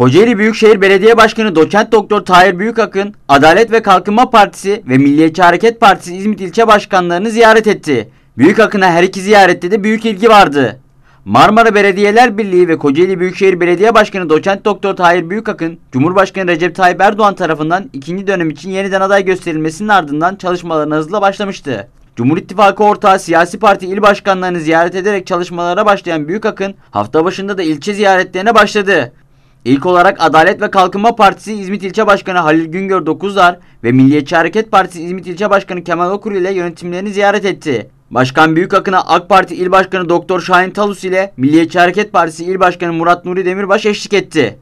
Kocaeli Büyükşehir Belediye Başkanı Doçent Doktor Tahir Büyükakın, Adalet ve Kalkınma Partisi ve Milliyetçi Hareket Partisi İzmit ilçe başkanlarını ziyaret etti. Büyükakın'a her iki ziyarette de büyük ilgi vardı. Marmara Belediyeler Birliği ve Kocaeli Büyükşehir Belediye Başkanı Doçent Doktor Tahir Büyükakın, Cumhurbaşkanı Recep Tayyip Erdoğan tarafından ikinci dönem için yeniden aday gösterilmesinin ardından çalışmalarına hızla başlamıştı. Cumhur İttifakı ortağı siyasi parti il başkanlarını ziyaret ederek çalışmalara başlayan Büyükakın, hafta başında da ilçe ziyaretlerine başladı. İlk olarak Adalet ve Kalkınma Partisi İzmit İlçe Başkanı Halil Güngör Dokuzlar ve Milliyetçi Hareket Partisi İzmit İlçe Başkanı Kemal Okur ile yönetimlerini ziyaret etti. Başkan Büyükakın'a AK Parti İl Başkanı Doktor Şahin Talus ile Milliyetçi Hareket Partisi İl Başkanı Murat Nuri Demirbaş eşlik etti.